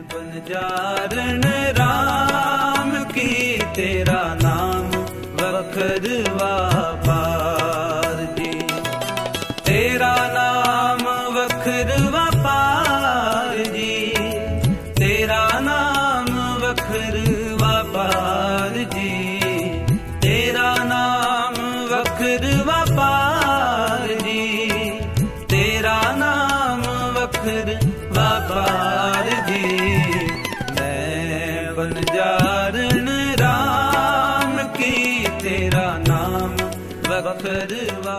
ਬਨਜਾਰਨ ਰਾਮ ਕੀ ਤੇਰਾ ਨਾਮ ਵਖਰਵਾ ਪਾਰ ਜੀ। ਤੇਰਾ ਨਾਮ ਵਖਰਵਾ ਪਾਰ ਜੀ। ਤੇਰਾ ਨਾਮ ਵਖਰਵਾ ਪਾਰ ਜੀ। ਤੇਰਾ ਨਾਮ ਵਖਰਵਾ ਪਾਰ ਜੀ। ਤੇਰਾ ਨਾਮ ਵਖਰਵਾ ਪਾਰ ਬਨਜਾਰਨ ਰਾਮ ਕੀ ਤੇਰਾ ਨਾਮ ਵਖਰਵਾ